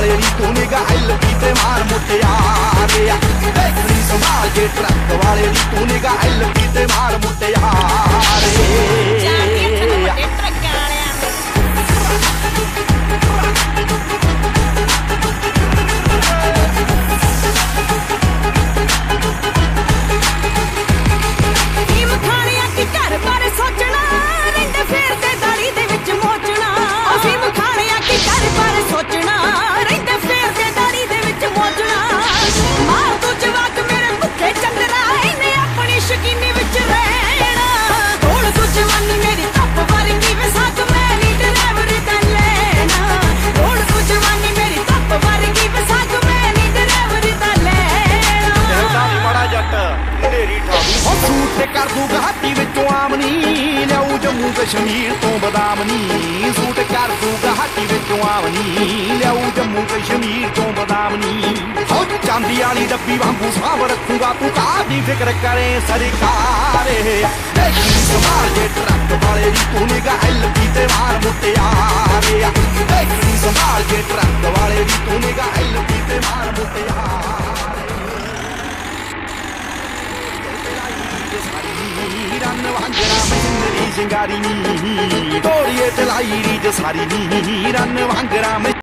ਵਾਲੇ ਦੀ ਤੂੰ ਨਿਗਾ ਐਲਪੀ ਤੇ ਮਾਰ ਮੁੱਟਿਆ ਦੇਖਣੀ ਸੰਭਾਲ ਕੇ ਟਰੱਕ ਵਾਲੇ ਦੀ ਤੂੰ ਨਿਗਾ ਐਲਪੀ ਤੇ ਮਾਰ ਮੁੱਟਿਆ ਢੇਰੀ ਠਾਦੂ ਉਹ ਸੂਟ ਤੇ ਕਰ ਦੂ ਗਾਟੀ ਵਿੱਚੋਂ ਆਮਨੀ। ਲਿਆਉ ਜੰਮੂ ਕਸ਼ਮੀਰ ਤੋਂ ਬਦਾਮਨੀ। ਸੂਟ ਕਰ ਦੂ ਗਾਟੀ ਵਿੱਚੋਂ ਆਮਨੀ। ਲਿਆਉ ਜੰਮੂ ਕਸ਼ਮੀਰ ਤੋਂ ਬਦਾਮਨੀ। ਹੋ ਚਾਂਦੀ ਵਾਲੀ ਡੱਬੀ ਵਾਂਗੂ ਸਾਂਭ ਰੱਖੂਗਾ ਤੂੰ ਕਾਹਦੀ ਫਿਕਰ ਕਰੇ ਸਰਕਾਰੇ। ਦੇਖੀ ਸੰਭਾਲ ਜੇ ਟਰੱਕ ਵਾਲੇ ਦੀ ਤੂੰ ਨਿਗਾ ਐਲਪੀ ਤੇ ਮਾਰ ਮੁੱਟਿਆਰੇ ਰੰਨ ਵਾਂਗਰਾ ਮਹਿੰਦਰੀ ਸ਼ਿੰਗਾਰੀ ਨੀ ਤੋੜੀਏ ਤਲਾਈ ਰੀਜ ਸਾਰੀ ਨੀ ਰੰਨ ਵਾਂਗਰਾ